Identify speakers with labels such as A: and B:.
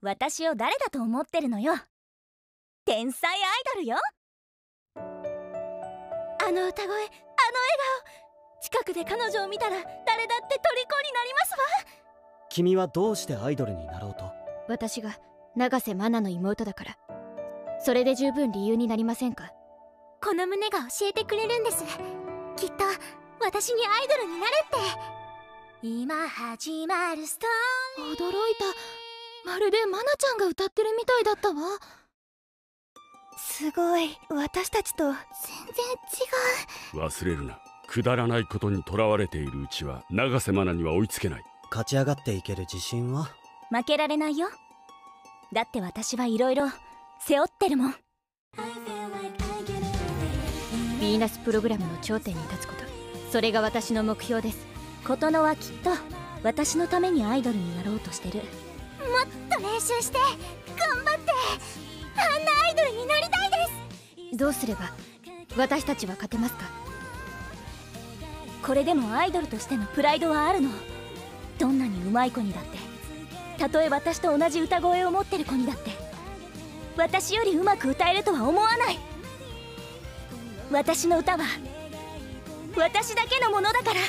A: 私を誰だと思ってるのよ。天才アイドルよ。
B: あの歌声あの笑顔。近くで彼女を見たら誰だって虜になりますわ。
C: 君はどうしてアイドルになろうと？
B: 私が永瀬愛奈の妹だから。それで十分理由になりませんか？この胸が教えてくれるんです。きっと私にアイドルになるって。今始まるストーリー。驚いたまるで愛菜ちゃんが歌ってるみたいだったわ。すごい。私たちと。全然違
D: 忘れるな。くだらないことにとらわれているうちは永瀬愛奈には追いつけない。
C: 勝ち上がっていける自信は？
A: 負けられないよ。だって私はいろいろ背負ってるもん。
B: ヴィーナスプログラムの頂点に立つこと。それが私の目標です。
A: 琴乃はきっと私のためにアイドルになろうとしてる。もっ
B: と練習して頑張ってあんなアイドルになりたいです。どうすれば私たちは勝てますか？
A: これでもアイドルとしてのプライドはあるの。どんなに上手い子にだってたとえ私と同じ歌声を持ってる子にだって私よりうまく歌えるとは思わない。私の歌は私だけのものだから